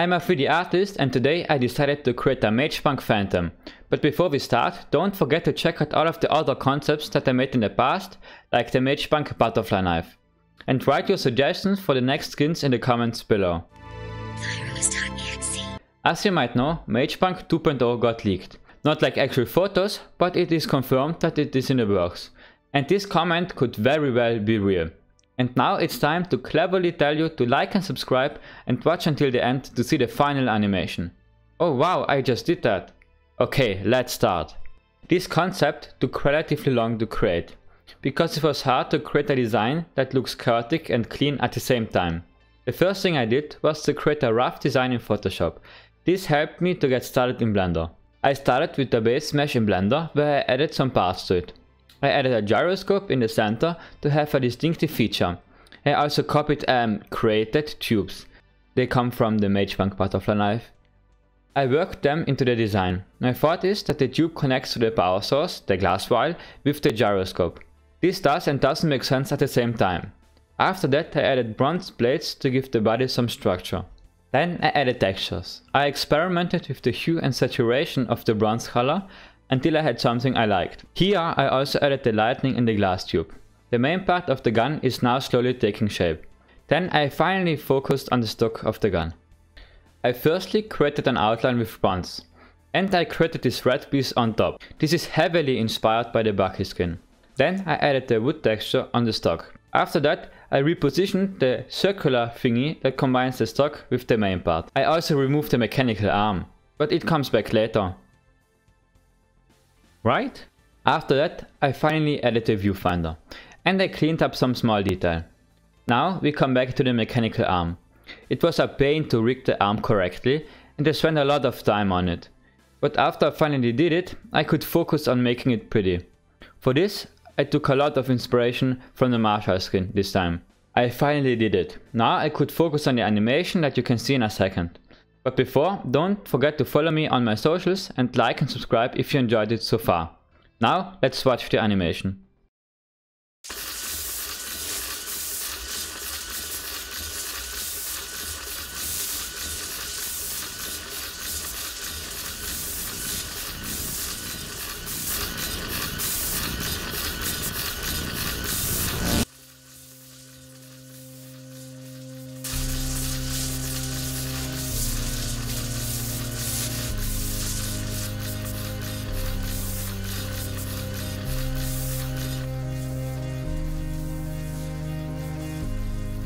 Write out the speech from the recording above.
I'm a 3D artist and today I decided to create a Magepunk Phantom. But before we start, don't forget to check out all of the other concepts that I made in the past, like the Magepunk Butterfly Knife. And write your suggestions for the next skins in the comments below. As you might know, Magepunk 2.0 got leaked. Not like actual photos, but it is confirmed that it is in the works. And this comment could very well be real. And now it's time to cleverly tell you to like and subscribe and watch until the end to see the final animation. Oh wow, I just did that. Okay, let's start. This concept took relatively long to create, because it was hard to create a design that looks chaotic and clean at the same time. The first thing I did was to create a rough design in Photoshop. This helped me to get started in Blender. I started with the base mesh in Blender where I added some parts to it. I added a gyroscope in the center to have a distinctive feature. I also copied and created tubes. They come from the Magepunk butterfly knife. I worked them into the design. My thought is that the tube connects to the power source, the glass vial, with the gyroscope. This does and doesn't make sense at the same time. After that I added bronze plates to give the body some structure. Then I added textures. I experimented with the hue and saturation of the bronze color until I had something I liked. Here I also added the lightning in the glass tube. The main part of the gun is now slowly taking shape. Then I finally focused on the stock of the gun. I firstly created an outline with bronze. And I created this red piece on top. This is heavily inspired by the Bucky skin. Then I added the wood texture on the stock. After that I repositioned the circular thingy that combines the stock with the main part. I also removed the mechanical arm, but it comes back later. Right? After that, I finally added the viewfinder and I cleaned up some small detail. Now we come back to the mechanical arm. It was a pain to rig the arm correctly and I spent a lot of time on it. But after I finally did it, I could focus on making it pretty. For this, I took a lot of inspiration from the Marshal skin this time. I finally did it. Now I could focus on the animation that you can see in a second. But before, don't forget to follow me on my socials and like and subscribe if you enjoyed it so far. Now, let's watch the animation.